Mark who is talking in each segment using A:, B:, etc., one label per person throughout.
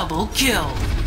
A: Double kill.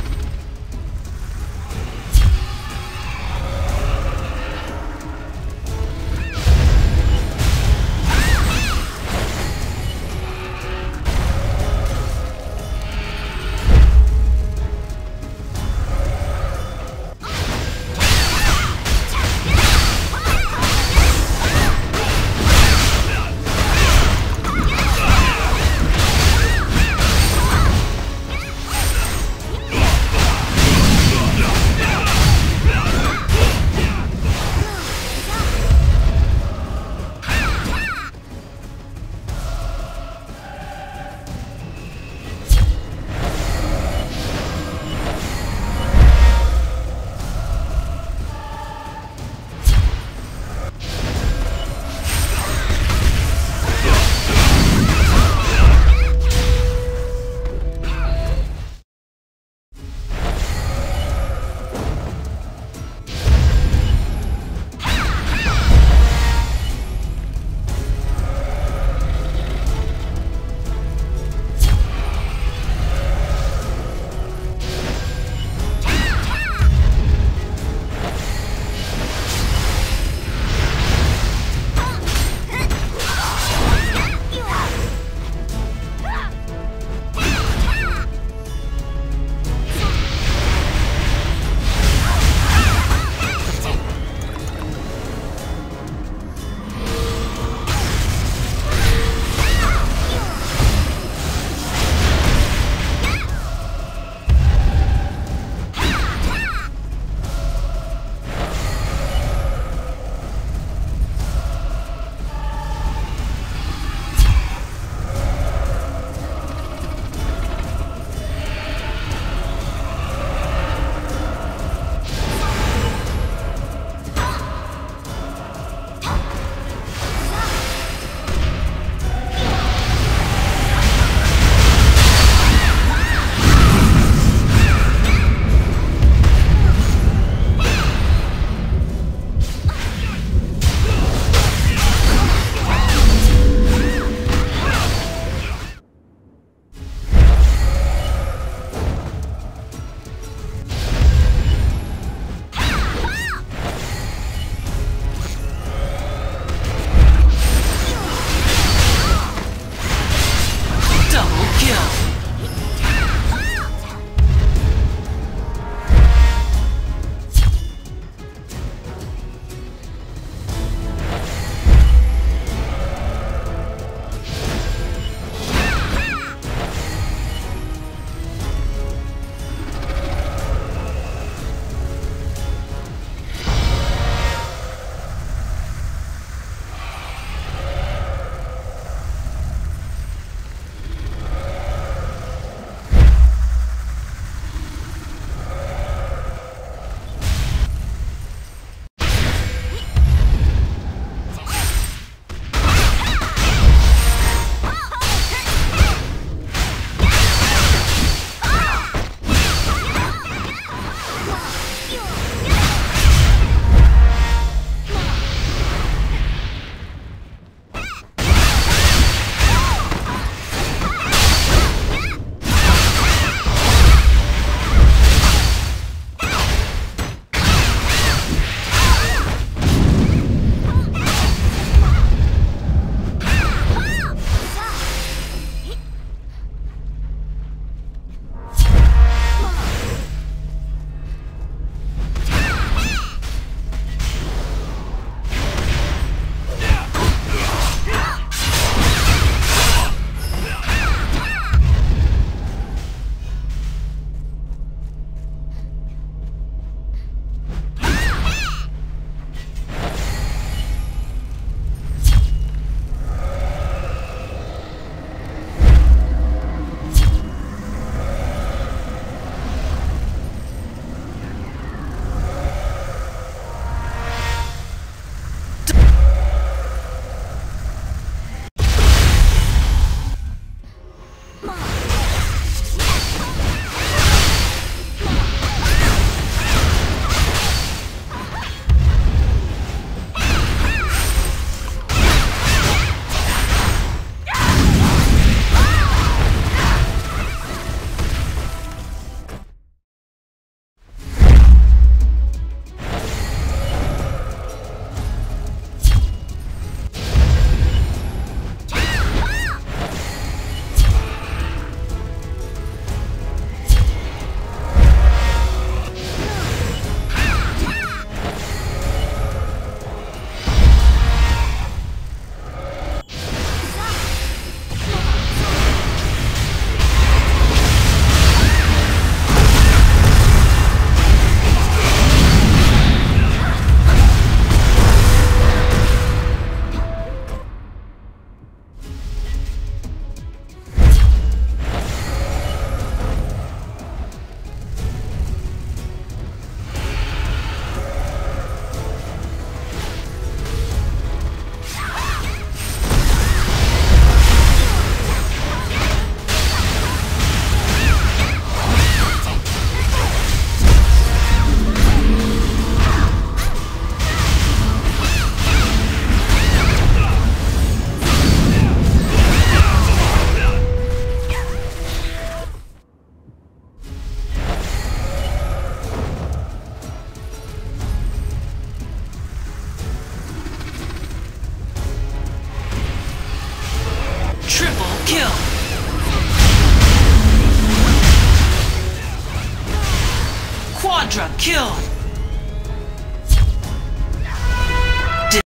A: Quadra kill!